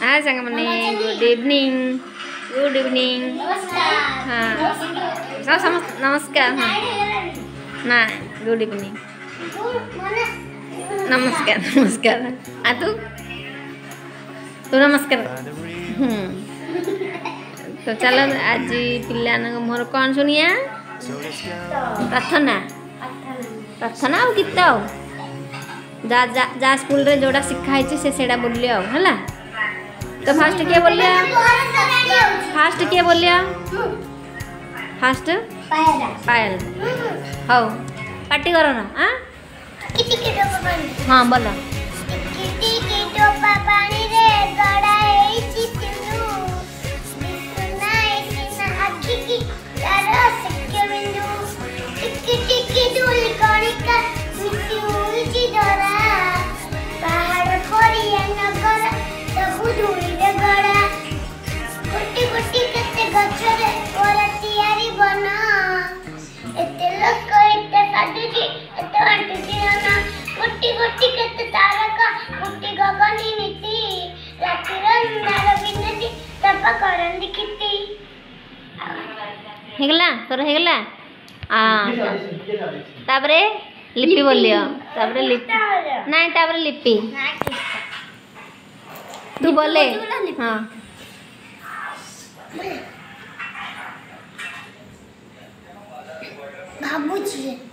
हाँ संगमने good evening good evening हाँ, हाँ सम नमस्कार हाँ ना गुड इवनिंग नमस्कार नमस्कार आ हाँ, तू तू नमस्कार हम्म। तो चलो आज पिला मोर कौन सुनिया प्रार्थना प्रार्थना आ गीत आ जा जा स्कूल रे जोड़ा शिखा है से सेड़ा बोलियो हला तो फास्ट क्या बोल लिया फास्ट क्या बोल लिया फास्ट पायल हाउ पार्टी करो ना हाँ तो बोल ಅಂತಿಸಿರೋಣ ಮುಟ್ಟಿ ಮುಟ್ಟಿ ಕೆತ್ತ ತಾರಕ ಮುಟ್ಟಿಗೋಗ ನೀನಿತಿ ರಾತ್ರಿರೋ ನರವಿನಲ್ಲಿ ತಪ್ಪ ಕೊಡಂದಿ ಕಿತ್ತಿ ହେଇଗଲା ତୋର ହେଇଗଲା ତାପରେ ଲିପି ବୋଲିଓ ତାପରେ ଲିପି ନାଇଁ ତାପରେ ଲିପି ତୁ ବୋଲେ ହଁ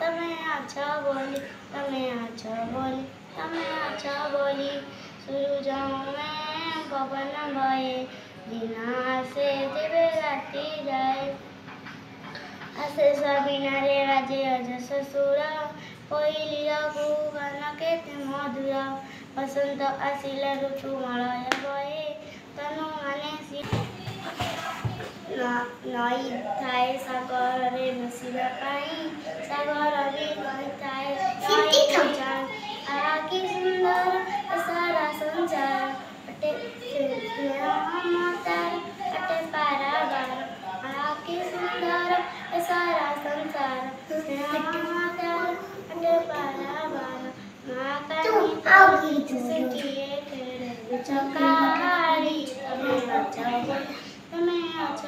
તમે આછા બોલી તમે આછા બોલી તમે આછા બોલી સુરુ જાઉં મેં પવન ભયે દિના હસે દેવે રાતી જાય હસે સબીના રે રાજે અજસ સુર કોઈલીય ભુવન કેતે મધુર વસંત આશીલ ઋતુ મળય ગયે તનુ મને ନଈଥାଏ ସାଗରରେ ମିଶିବା ପାଇଁ ସାଗରରେ କହିଥାଏ କି ସୁନ୍ଦର ସାରା ସଂସାର ଅଟେ ମମତାର ଅଟେ ପାରାଗାର କି ସୁନ୍ଦର ସାରା ସଂସାର ମମତାର ଅଟେ ପାରାଗାର ମା କାଲି ଆଉ କିଛି ଚକା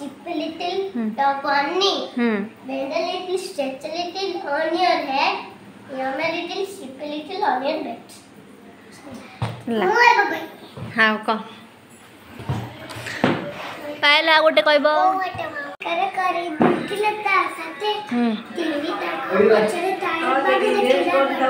sip a little, hmm. top on Hmm. Bend a little, stretch a little on your head. Yum a little, sip a little on your bed. हाँ कह ପାଏଲା ଗୋଟେ କହିବ କରେ